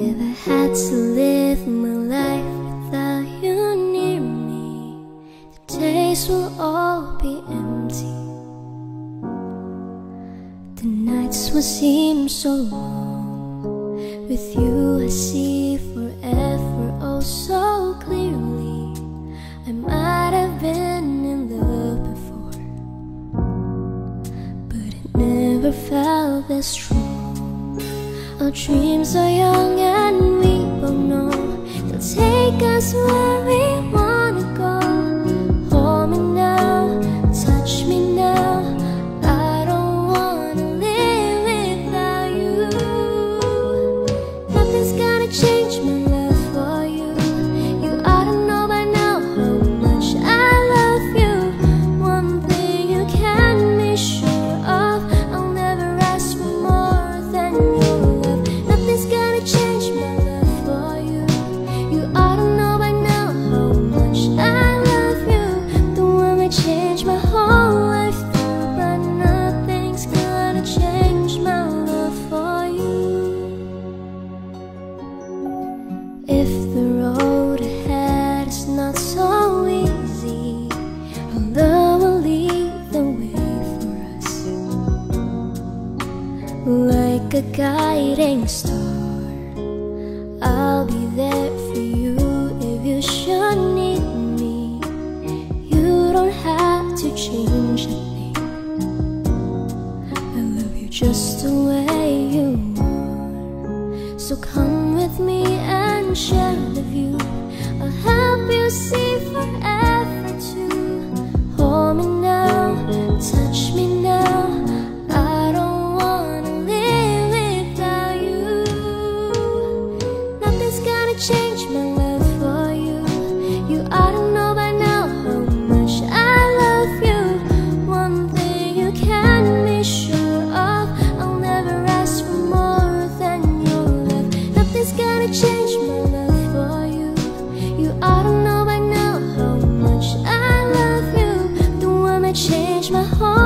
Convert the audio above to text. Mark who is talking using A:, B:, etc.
A: If I had to live my life without you near me, the days will all be empty. The nights will seem so long. With you, I see forever oh so clearly. I might have been in love before, but it never felt this strong. Our dreams are young and we both know they'll take us where we like a guiding star. I'll be there for you if you should need me. You don't have to change a thing. I love you just the way you are. So come with me and share the view. I'll help you see forever too. Change my heart.